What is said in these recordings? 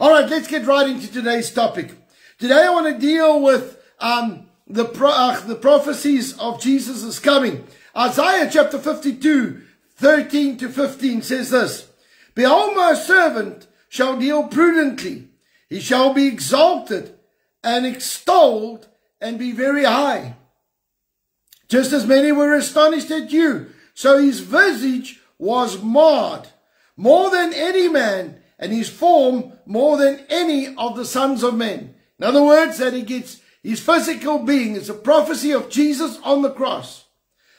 All right, let's get right into today's topic. Today I want to deal with um, the, pro- uh, the prophecies of Jesus' coming. Isaiah chapter 52, 13 to 15 says this, Behold, my servant shall deal prudently. He shall be exalted and extolled and be very high. Just as many were astonished at you, so his visage was marred more than any man, and his form more than any of the sons of men. In other words, that he gets his physical being. It's a prophecy of Jesus on the cross.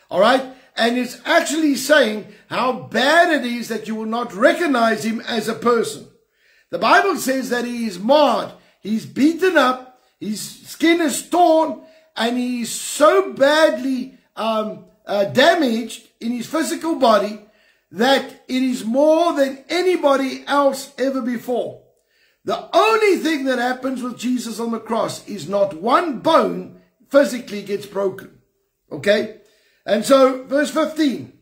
All right. And it's actually saying how bad it is that you will not recognize him as a person. The Bible says that he is marred. He's beaten up. His skin is torn and he is so badly um, uh, damaged in his physical body that it is more than anybody else ever before. The only thing that happens with Jesus on the cross is not one bone physically gets broken. Okay? And so, verse 15.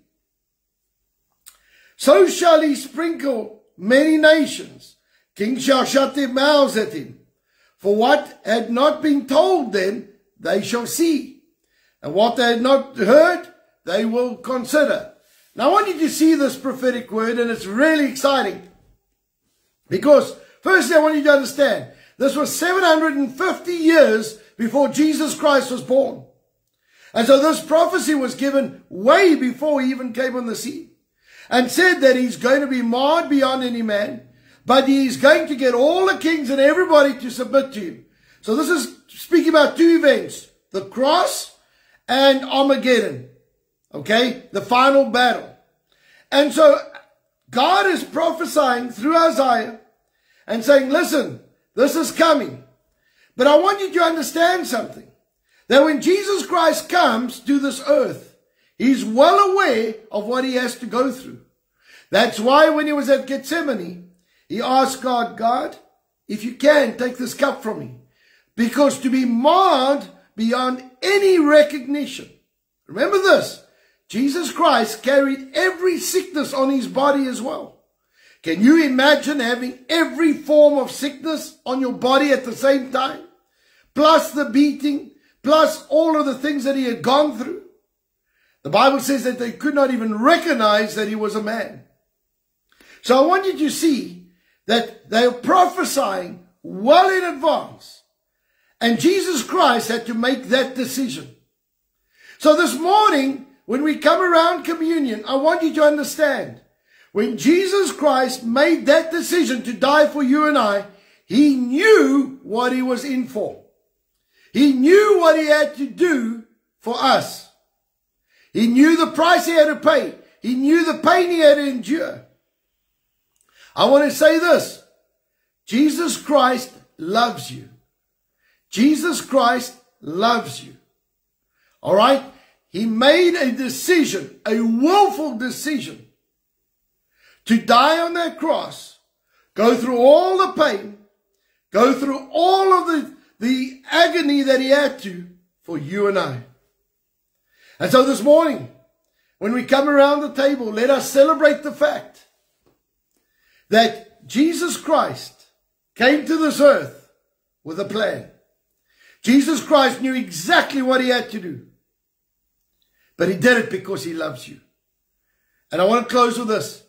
So shall he sprinkle many nations. Kings shall shut their mouths at him. For what had not been told them, they shall see. And what they had not heard, they will consider. Now I want you to see this prophetic word and it's really exciting. Because firstly I want you to understand, this was 750 years before Jesus Christ was born. And so this prophecy was given way before he even came on the scene. And said that he's going to be marred beyond any man, but he's going to get all the kings and everybody to submit to him. So this is speaking about two events, the cross and Armageddon. Okay, the final battle. And so God is prophesying through Isaiah and saying, listen, this is coming. But I want you to understand something. That when Jesus Christ comes to this earth, he's well aware of what he has to go through. That's why when he was at Gethsemane, he asked God, God, if you can, take this cup from me. Because to be marred beyond any recognition. Remember this. Jesus Christ carried every sickness on his body as well. Can you imagine having every form of sickness on your body at the same time? Plus the beating, plus all of the things that he had gone through. The Bible says that they could not even recognize that he was a man. So I want you to see that they are prophesying well in advance. And Jesus Christ had to make that decision. So this morning, when we come around communion, I want you to understand, when Jesus Christ made that decision to die for you and I, he knew what he was in for. He knew what he had to do for us. He knew the price he had to pay. He knew the pain he had to endure. I want to say this. Jesus Christ loves you. Jesus Christ loves you. All right? He made a decision, a willful decision, to die on that cross, go through all the pain, go through all of the, the agony that he had to for you and I. And so this morning, when we come around the table, let us celebrate the fact that Jesus Christ came to this earth with a plan. Jesus Christ knew exactly what he had to do. But he did it because he loves you. And I want to close with this.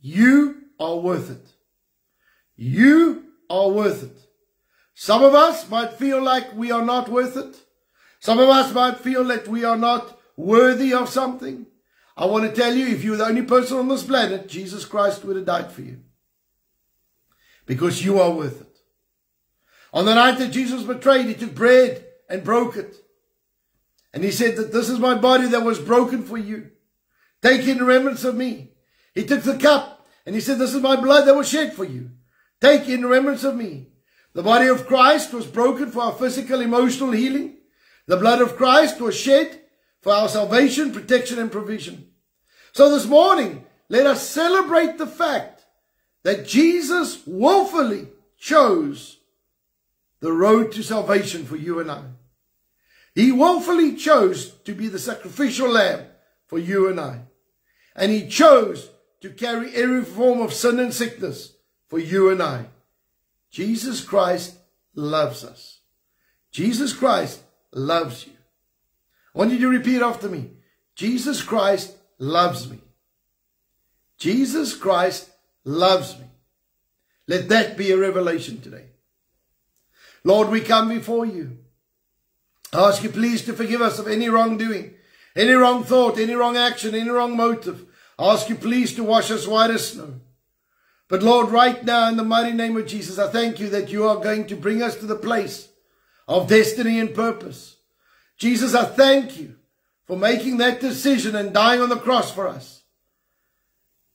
You are worth it. You are worth it. Some of us might feel like we are not worth it. Some of us might feel that we are not worthy of something. I want to tell you, if you were the only person on this planet, Jesus Christ would have died for you. Because you are worth it. On the night that Jesus betrayed, he took bread and broke it. And he said that this is my body that was broken for you. Take in remembrance of me. He took the cup and he said, this is my blood that was shed for you. Take in remembrance of me. The body of Christ was broken for our physical, emotional healing. The blood of Christ was shed for our salvation, protection, and provision. So this morning, let us celebrate the fact that Jesus willfully chose the road to salvation for you and I. He willfully chose to be the sacrificial lamb for you and I. And he chose to carry every form of sin and sickness for you and I. Jesus Christ loves us. Jesus Christ loves you. I want you to repeat after me. Jesus Christ loves me. Jesus Christ loves me. Let that be a revelation today. Lord, we come before you. I ask you please to forgive us of any wrongdoing, any wrong thought, any wrong action, any wrong motive. I ask you please to wash us white as snow. But Lord, right now in the mighty name of Jesus, I thank you that you are going to bring us to the place of destiny and purpose. Jesus, I thank you for making that decision and dying on the cross for us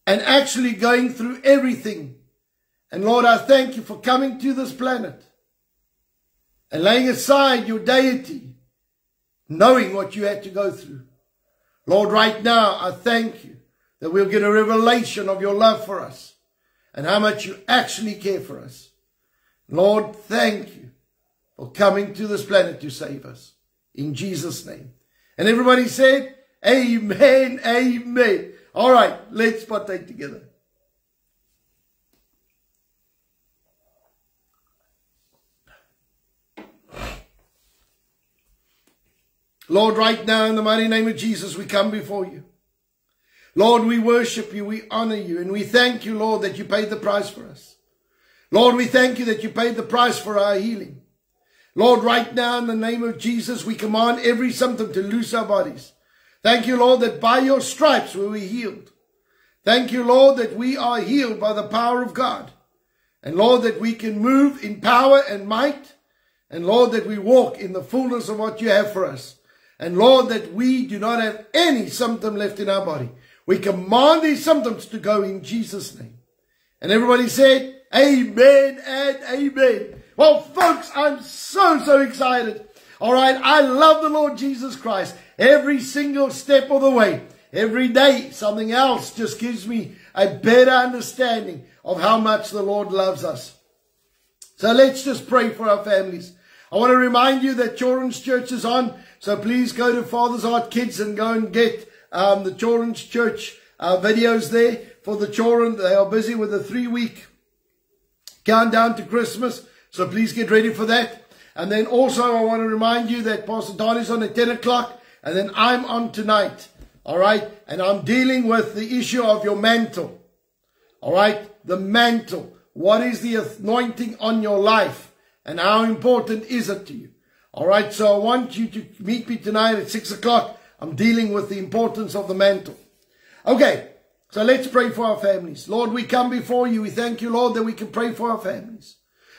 and actually going through everything. And Lord, I thank you for coming to this planet and laying aside your deity, knowing what you had to go through. Lord, right now, I thank you that we'll get a revelation of your love for us and how much you actually care for us. Lord, thank you for coming to this planet to save us. In Jesus' name. And everybody said, Amen, Amen. All right, let's partake together. Lord, right now in the mighty name of Jesus, we come before you. Lord, we worship you, we honor you, and we thank you, Lord, that you paid the price for us. Lord, we thank you that you paid the price for our healing. Lord, right now in the name of Jesus, we command every symptom to loose our bodies. Thank you, Lord, that by your stripes we were we healed. Thank you, Lord, that we are healed by the power of God. And Lord, that we can move in power and might. And Lord, that we walk in the fullness of what you have for us. And Lord, that we do not have any symptom left in our body. We command these symptoms to go in Jesus' name. And everybody said, Amen and Amen. Well, folks, I'm so, so excited. All right. I love the Lord Jesus Christ every single step of the way. Every day, something else just gives me a better understanding of how much the Lord loves us. So let's just pray for our families. I want to remind you that Children's Church is on. So please go to Father's Heart Kids and go and get um, the Children's Church uh, videos there for the children. They are busy with a three week countdown to Christmas. So please get ready for that. And then also I want to remind you that Pastor Don is on at 10 o'clock and then I'm on tonight. All right. And I'm dealing with the issue of your mantle. All right. The mantle. What is the anointing on your life and how important is it to you? All right, so I want you to meet me tonight at 6 o'clock. I'm dealing with the importance of the mantle. Okay, so let's pray for our families. Lord, we come before you. We thank you, Lord, that we can pray for our families.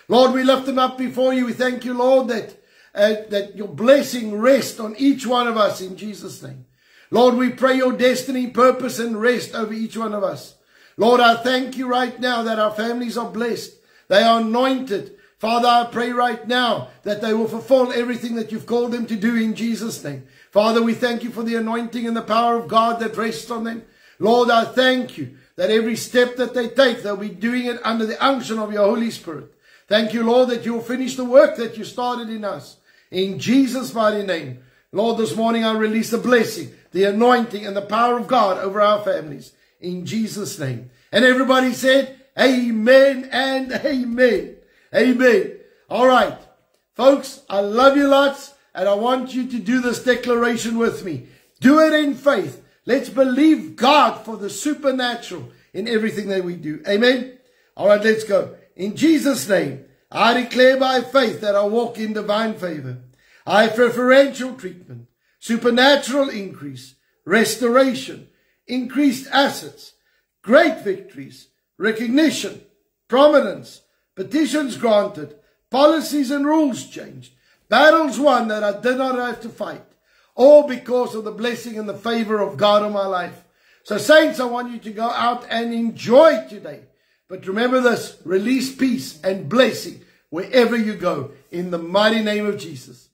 Lord, we lift them up before you. We thank you, Lord, that, uh, that your blessing rest on each one of us in Jesus' name. Lord, we pray your destiny, purpose, and rest over each one of us. Lord, I thank you right now that our families are blessed. They are anointed. Father, I pray right now that they will fulfill everything that you've called them to do in Jesus' name. Father, we thank you for the anointing and the power of God that rests on them. Lord, I thank you that every step that they take, they'll be doing it under the unction of your Holy Spirit. Thank you, Lord, that you'll finish the work that you started in us. In Jesus' mighty name. Lord, this morning I release the blessing, the anointing, and the power of God over our families. In Jesus' name. And everybody said, Amen and Amen. Amen. All right. Folks, I love you lots and I want you to do this declaration with me. Do it in faith. Let's believe God for the supernatural in everything that we do. Amen. All right, let's go. In Jesus' name, I declare by faith that I walk in divine favor. I have preferential treatment, supernatural increase, restoration, increased assets, great victories, recognition, prominence, petitions granted, policies and rules changed, battles won that I did not have to fight, all because of the blessing and the favor of God on my life. So saints, I want you to go out and enjoy today. But remember this, release peace and blessing wherever you go in the mighty name of Jesus.